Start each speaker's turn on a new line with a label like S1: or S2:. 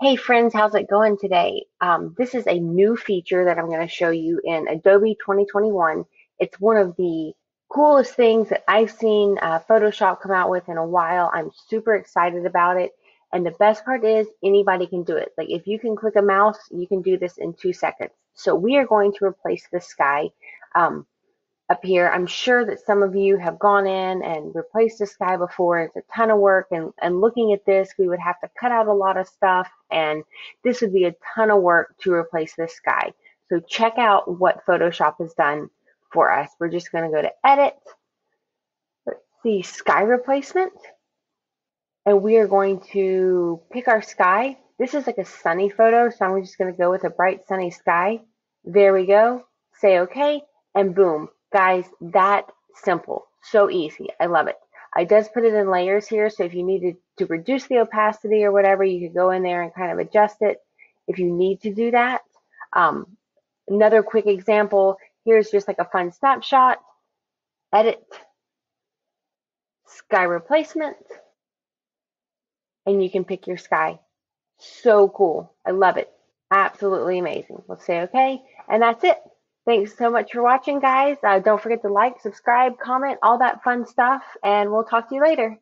S1: Hey friends, how's it going today? Um, this is a new feature that I'm going to show you in Adobe 2021. It's one of the coolest things that I've seen uh, Photoshop come out with in a while. I'm super excited about it. And the best part is anybody can do it. Like if you can click a mouse, you can do this in two seconds. So we are going to replace the sky. Um, up here. I'm sure that some of you have gone in and replaced the sky before. It's a ton of work. And, and looking at this, we would have to cut out a lot of stuff. And this would be a ton of work to replace this sky. So check out what Photoshop has done for us. We're just going to go to Edit. Let's see, Sky Replacement. And we are going to pick our sky. This is like a sunny photo, so I'm just going to go with a bright sunny sky. There we go. Say OK, and boom, Guys, that simple, so easy. I love it. I does put it in layers here, so if you needed to reduce the opacity or whatever, you could go in there and kind of adjust it if you need to do that. Um, another quick example, here's just like a fun snapshot. Edit, sky replacement, and you can pick your sky. So cool. I love it. Absolutely amazing. Let's say okay, and that's it. Thanks so much for watching, guys. Uh, don't forget to like, subscribe, comment, all that fun stuff, and we'll talk to you later.